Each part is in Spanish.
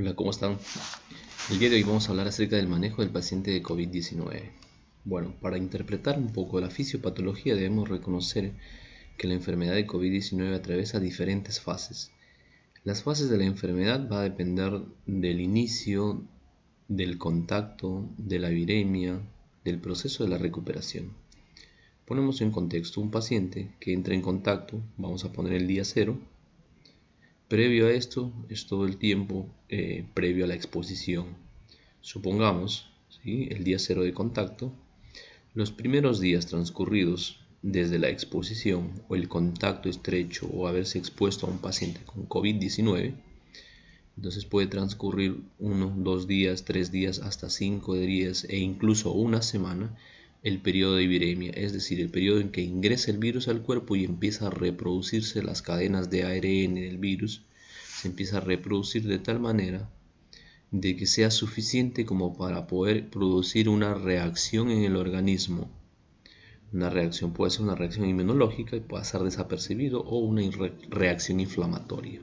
Hola, ¿cómo están? El día de hoy vamos a hablar acerca del manejo del paciente de COVID-19. Bueno, para interpretar un poco la fisiopatología debemos reconocer que la enfermedad de COVID-19 atraviesa diferentes fases. Las fases de la enfermedad va a depender del inicio, del contacto, de la viremia, del proceso de la recuperación. Ponemos en contexto un paciente que entra en contacto, vamos a poner el día cero, Previo a esto es todo el tiempo eh, previo a la exposición. Supongamos el día cero de contacto, los primeros días transcurridos desde la exposición o el contacto estrecho o haberse expuesto a un paciente con COVID-19, entonces puede transcurrir uno, dos días, tres días, hasta cinco días e incluso una semana el periodo de viremia, es decir, el periodo en que ingresa el virus al cuerpo y empieza a reproducirse las cadenas de ARN del virus, se empieza a reproducir de tal manera de que sea suficiente como para poder producir una reacción en el organismo. Una reacción puede ser una reacción inmunológica y puede ser desapercibido o una reacción inflamatoria.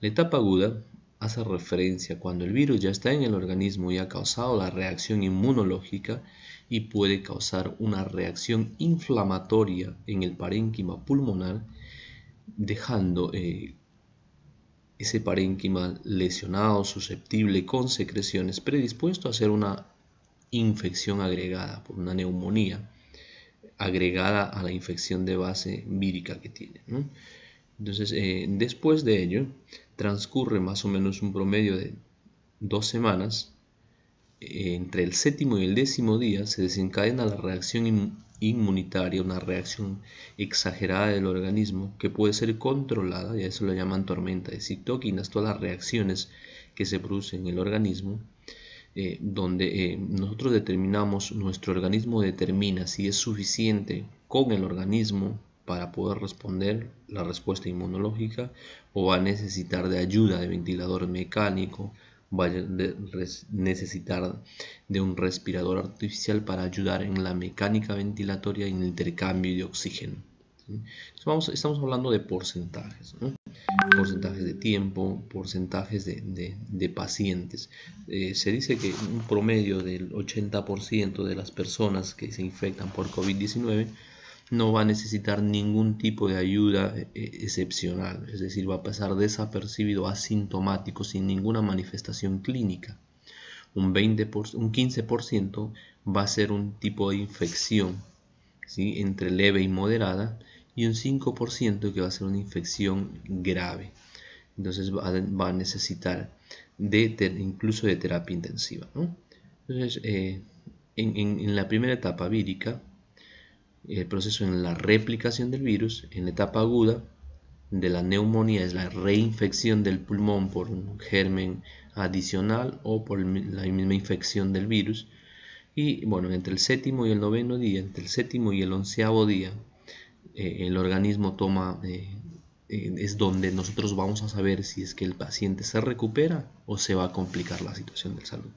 La etapa aguda hace referencia cuando el virus ya está en el organismo y ha causado la reacción inmunológica y puede causar una reacción inflamatoria en el parénquima pulmonar, dejando eh, ese parénquima lesionado, susceptible, con secreciones, predispuesto a hacer una infección agregada por una neumonía agregada a la infección de base vírica que tiene. Entonces, eh, después de ello, transcurre más o menos un promedio de dos semanas entre el séptimo y el décimo día se desencadena la reacción inmunitaria, una reacción exagerada del organismo que puede ser controlada, y a eso lo llaman tormenta de citoquinas, todas las reacciones que se producen en el organismo, eh, donde eh, nosotros determinamos, nuestro organismo determina si es suficiente con el organismo para poder responder la respuesta inmunológica o va a necesitar de ayuda de ventilador mecánico, vaya a necesitar de un respirador artificial para ayudar en la mecánica ventilatoria y en el intercambio de oxígeno. Estamos hablando de porcentajes, porcentajes de tiempo, porcentajes de, pacientes. Eh, se dice que un promedio del 80% de las personas que se infectan por COVID-19 no va a necesitar ningún tipo de ayuda eh, excepcional, es decir, va a pasar desapercibido, asintomático, sin ninguna manifestación clínica. Un, 20 un 15% va a ser un tipo de infección ¿sí? entre leve y moderada y un 5% que va a ser una infección grave. Entonces va a, necesitar incluso de terapia intensiva. Entonces, eh, en la primera etapa vírica, el proceso en la replicación del virus, en la etapa aguda de la neumonía es la reinfección del pulmón por un germen adicional o por la misma infección del virus. Y bueno, entre el séptimo y el noveno día, entre el séptimo y el onceavo día, eh, el organismo toma, eh, eh, es donde nosotros vamos a saber si es que el paciente se recupera o se va a complicar la situación de salud.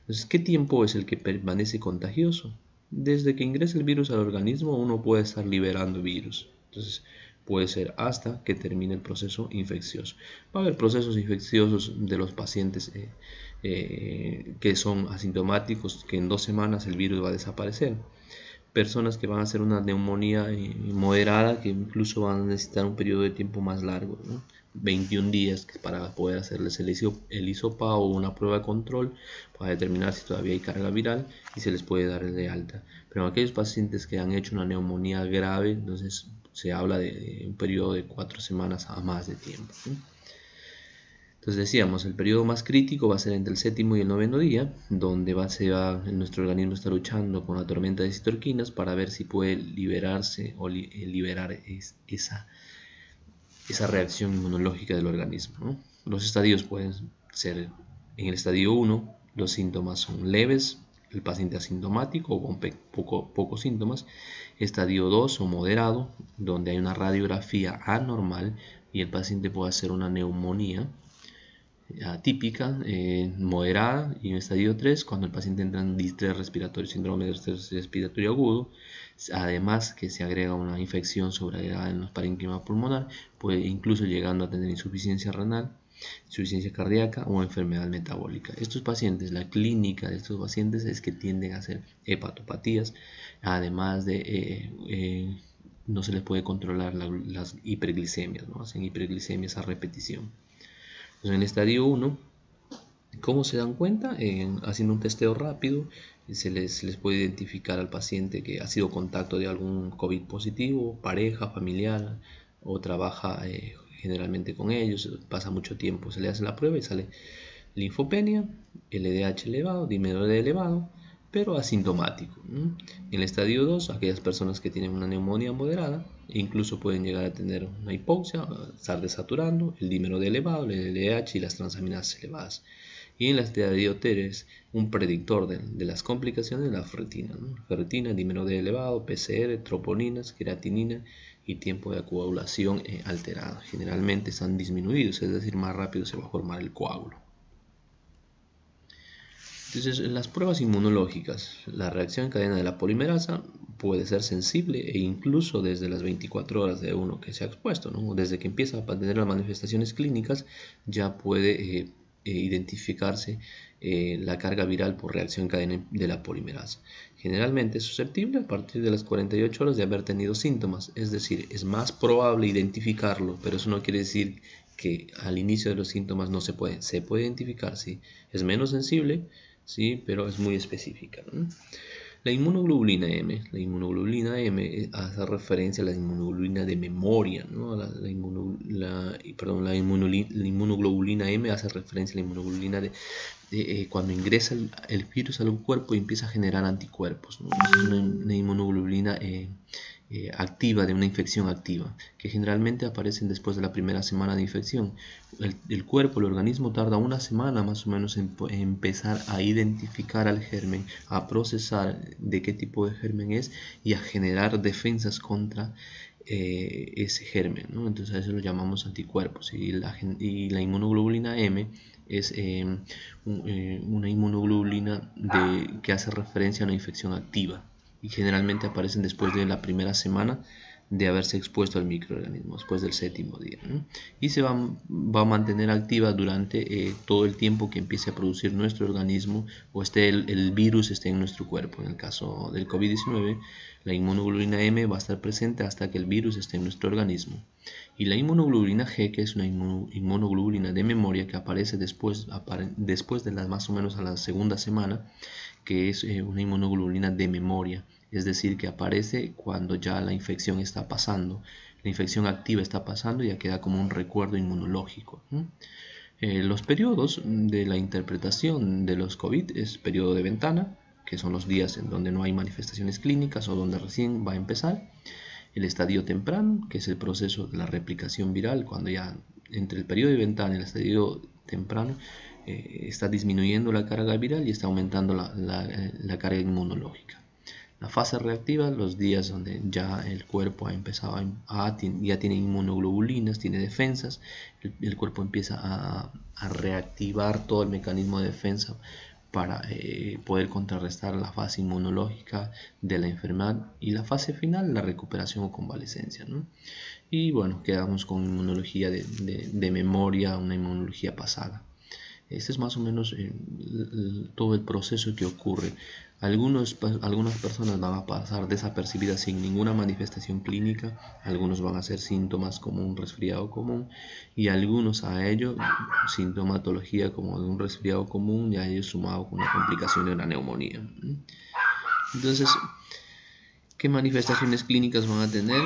Entonces, ¿qué tiempo es el que permanece contagioso? Desde que ingresa el virus al organismo uno puede estar liberando virus. Entonces puede ser hasta que termine el proceso infeccioso. Va a haber procesos infecciosos de los pacientes eh, eh, que son asintomáticos, que en dos semanas el virus va a desaparecer. Personas que van a hacer una neumonía eh, moderada, que incluso van a necesitar un periodo de tiempo más largo. 21 días para poder hacerles el, hisopado o una prueba de control para determinar si todavía hay carga viral y se les puede dar de alta. Pero en aquellos pacientes que han hecho una neumonía grave, entonces se habla de un periodo de 4 semanas a más de tiempo. Entonces decíamos, el periodo más crítico va a ser entre el séptimo y el noveno día, donde va, se va, nuestro organismo está luchando con la tormenta de citorquinas para ver si puede liberarse o liberar esa esa reacción inmunológica del organismo. Los estadios pueden ser, en el estadio 1, los síntomas son leves, el paciente asintomático o con poco, pocos síntomas. Estadio 2 o moderado, donde hay una radiografía anormal y el paciente puede hacer una neumonía atípica, eh, moderada, y en estadio 3, cuando el paciente entra en distrés respiratorio, síndrome de distrés respiratorio agudo, además que se agrega una infección sobreagregada en los parénquima pulmonar, puede incluso llegando a tener insuficiencia renal, insuficiencia cardíaca o enfermedad metabólica. Estos pacientes, la clínica de estos pacientes es que tienden a hacer hepatopatías, además de eh, eh, no se les puede controlar las hiperglicemias, ¿no? hacen hiperglicemias a repetición. En el estadio 1, ¿cómo se dan cuenta? haciendo un testeo rápido, se les, les, puede identificar al paciente que ha sido contacto de algún COVID positivo, pareja, familiar, o trabaja eh, generalmente con ellos, pasa mucho tiempo, se le hace la prueba y sale linfopenia, LDH elevado, dímero D elevado, pero asintomático. En el estadio 2, aquellas personas que tienen una neumonía moderada, incluso pueden llegar a tener una hipoxia, estar desaturando, el dímero D elevado, el LDH y las transaminases elevadas. Y en estadio 3, un predictor de, las complicaciones, la ferritina. Ferritina, dímero D elevado, PCR, troponinas, creatinina y tiempo de coagulación eh, alterado. Generalmente están disminuidos, es decir, más rápido se va a formar el coágulo. Entonces, en las pruebas inmunológicas, la reacción en cadena de la polimerasa puede ser sensible e incluso desde las 24 horas de uno que se ha expuesto, ¿no? desde que empieza a tener las manifestaciones clínicas, ya puede eh, eh, identificarse eh, la carga viral por reacción en cadena de la polimerasa. Generalmente es susceptible a partir de las 48 horas de haber tenido síntomas, es decir, es más probable identificarlo, pero eso no quiere decir que al inicio de los síntomas no se puede, se puede identificar, sí, es menos sensible, ¿sí? pero es muy específica. La inmunoglobulina M, la inmunoglobulina M hace referencia a la inmunoglobulina de memoria, ¿no? la, la, perdón, la, inmunoglobulina M hace referencia a la inmunoglobulina de, eh, cuando ingresa el, virus al cuerpo y empieza a generar anticuerpos. Una, inmunoglobulina eh, eh, activa, de una infección activa, que generalmente aparecen después de la primera semana de infección. El, cuerpo, el organismo tarda una semana más o menos en, empezar a identificar al germen, a procesar de qué tipo de germen es y a generar defensas contra eh, ese germen. Entonces a eso lo llamamos anticuerpos. Y la, y la inmunoglobulina M es eh, una inmunoglobulina de, que hace referencia a una infección activa y generalmente aparecen después de la primera semana de haberse expuesto al microorganismo, después del séptimo día. Y se va, va, a mantener activa durante eh, todo el tiempo que empiece a producir nuestro organismo o esté el, virus esté en nuestro cuerpo. En el caso del COVID-19, la inmunoglobulina M va a estar presente hasta que el virus esté en nuestro organismo. Y la inmunoglobulina G, que es una inmunoglobulina de memoria que aparece después, después de las más o menos a la segunda semana, que es eh, una inmunoglobulina de memoria, es decir, que aparece cuando ya la infección está pasando, la infección activa está pasando y ya queda como un recuerdo inmunológico. Eh, los periodos de la interpretación de los COVID es periodo de ventana, que son los días en donde no hay manifestaciones clínicas o donde recién va a empezar. El estadio temprano, que es el proceso de la replicación viral, cuando ya entre el periodo de ventana y el estadio temprano eh, está disminuyendo la carga viral y está aumentando la, carga inmunológica. La fase reactiva, los días donde ya el cuerpo ha empezado a, ya tiene inmunoglobulinas, tiene defensas, el, cuerpo empieza a, reactivar todo el mecanismo de defensa para eh, poder contrarrestar la fase inmunológica de la enfermedad y la fase final, la recuperación o convalecencia. Y bueno, quedamos con inmunología de memoria, una inmunología pasada. Este es más o menos todo el proceso que ocurre. Algunos, algunas personas van a pasar desapercibidas sin ninguna manifestación clínica, algunos van a ser síntomas como un resfriado común y algunos a ello sintomatología como de un resfriado común y a ello sumado con una complicación de una neumonía. Entonces, ¿qué manifestaciones clínicas van a tener?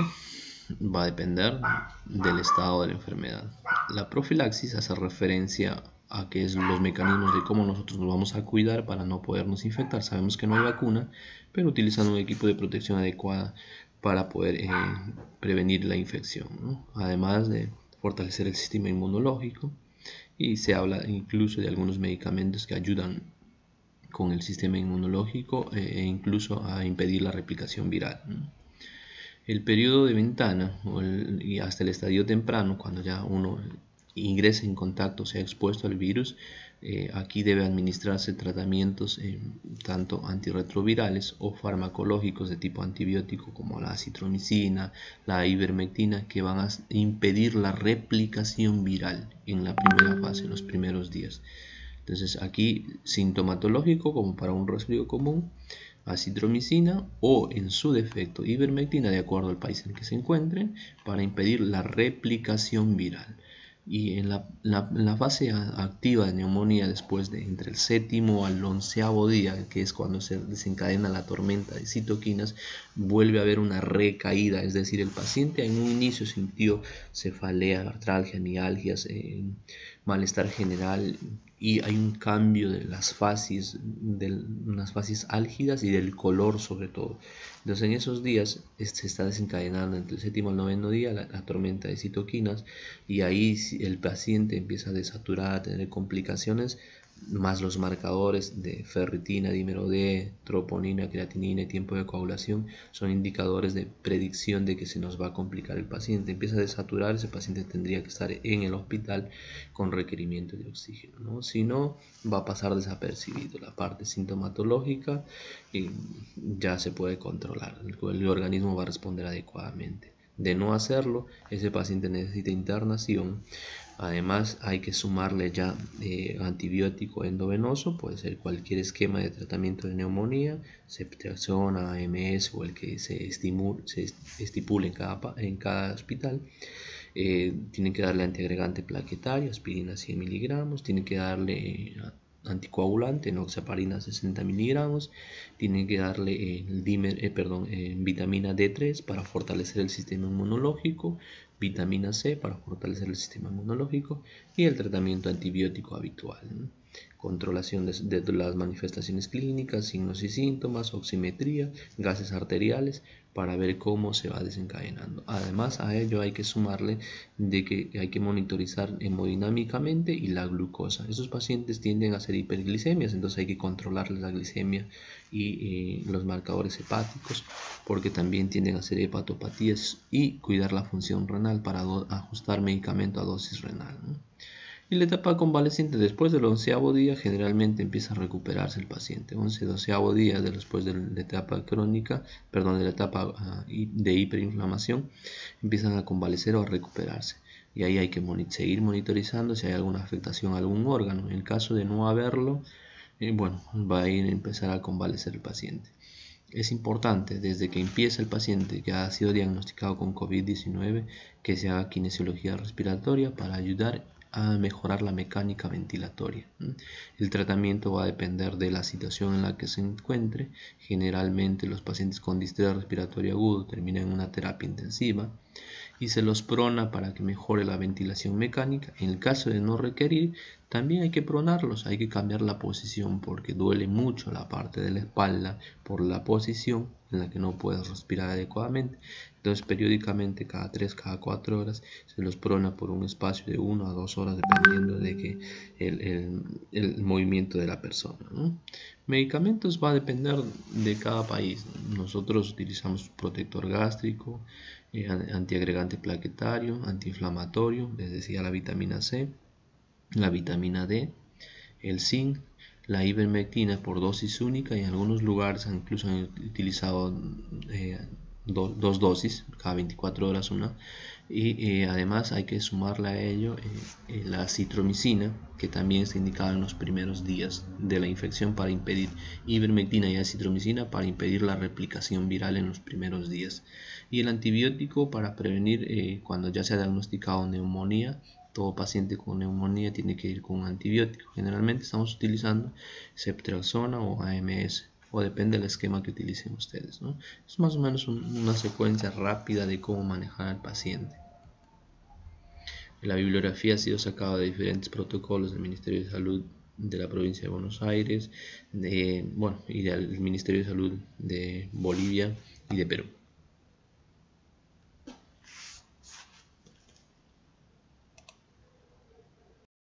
Va a depender del estado de la enfermedad. La profilaxis hace referencia a qué es los mecanismos de cómo nosotros nos vamos a cuidar para no podernos infectar. Sabemos que no hay vacuna, pero utilizando un equipo de protección adecuada para poder eh, prevenir la infección. Además de fortalecer el sistema inmunológico y se habla incluso de algunos medicamentos que ayudan con el sistema inmunológico eh, e incluso a impedir la replicación viral. El periodo de ventana y hasta el estadio temprano, cuando ya uno ingrese en contacto, sea expuesto al virus, Eh, aquí debe administrarse tratamientos eh, tanto antirretrovirales o farmacológicos de tipo antibiótico como la citromicina, la ivermectina, que van a impedir la replicación viral en la primera fase, en los primeros días. Entonces aquí sintomatológico como para un resfrío común, acitromicina o en su defecto ivermectina de acuerdo al país en que se encuentren para impedir la replicación viral y en la, fase activa de neumonía después de entre el séptimo al onceavo día, que es cuando se desencadena la tormenta de citoquinas, vuelve a haber una recaída, es decir, el paciente en un inicio sintió cefalea, artralgia, mialgias, eh, malestar general y hay un cambio de las fases, de unas fases álgidas y del color sobre todo. Entonces en esos días se está desencadenando entre el séptimo al noveno día la, tormenta de citoquinas y ahí el paciente empieza a desaturar, a tener complicaciones más los marcadores de ferritina, dímero D, troponina, creatinina y tiempo de coagulación son indicadores de predicción de que se nos va a complicar el paciente. Empieza a desaturar, ese paciente tendría que estar en el hospital con requerimiento de oxígeno. ¿no? Si no, va a pasar desapercibido la parte sintomatológica y ya se puede controlar. el organismo va a responder adecuadamente. De no hacerlo, ese paciente necesita internación Además hay que sumarle ya eh, antibiótico endovenoso, puede ser cualquier esquema de tratamiento de neumonía, septiazona, AMS o el que se, estipule en cada, hospital. Eh, tienen que darle antiagregante plaquetario, aspirina 100 miligramos, tienen que darle anticoagulante, noxaparina 60 miligramos, tienen que darle el dimer, eh, perdón, vitamina D3 para fortalecer el sistema inmunológico, vitamina C para fortalecer el sistema inmunológico y el tratamiento antibiótico habitual. Controlación de, las manifestaciones clínicas, signos y síntomas, oximetría, gases arteriales para ver cómo se va desencadenando. Además a ello hay que sumarle de que hay que monitorizar hemodinámicamente y la glucosa. Esos pacientes tienden a ser hiperglicemias, entonces hay que controlar la glicemia y eh, los marcadores hepáticos porque también tienden a ser hepatopatías y cuidar la función renal para ajustar medicamento a dosis renal. Y la etapa convaleciente después del onceavo día generalmente empieza a recuperarse el paciente. 11, doceavo día después de la etapa crónica, perdón, de la etapa ah, de hiperinflamación, empiezan a convalecer o a recuperarse. Y ahí hay que seguir monitorizando si hay alguna afectación a algún órgano. En el caso de no haberlo, eh, bueno, va a ir a empezar a convalecer el paciente. Es importante desde que empieza el paciente que ha sido diagnosticado con COVID-19 que se haga kinesiología respiratoria para ayudar a mejorar la mecánica ventilatoria. El tratamiento va a depender de la situación en la que se encuentre. Generalmente los pacientes con distrés respiratorio agudo terminan en una terapia intensiva y se los prona para que mejore la ventilación mecánica. En el caso de no requerir, también hay que pronarlos, hay que cambiar la posición porque duele mucho la parte de la espalda por la posición en la que no puedes respirar adecuadamente. Entonces periódicamente cada 3, cada 4 horas se los prona por un espacio de 1 a 2 horas dependiendo de que el, movimiento de la persona. Medicamentos va a depender de cada país. Nosotros utilizamos protector gástrico, antiagregante plaquetario, antiinflamatorio, les decía la vitamina C, la vitamina D, el zinc, la ivermectina por dosis única y en algunos lugares incluso han utilizado eh, dos dosis, cada 24 horas una, y eh, además hay que sumarle a ello eh, la citromicina, que también está indicada en los primeros días de la infección para impedir ivermectina y acitromicina para impedir la replicación viral en los primeros días. Y el antibiótico para prevenir cuando ya se ha diagnosticado neumonía todo paciente con neumonía tiene que ir con un antibiótico. Generalmente estamos utilizando ceftriaxona o AMS o depende del esquema que utilicen ustedes. Es más o menos una secuencia rápida de cómo manejar al paciente. La bibliografía ha sido sacada de diferentes protocolos del Ministerio de Salud de la provincia de Buenos Aires, de, bueno, y del Ministerio de Salud de Bolivia y de Perú.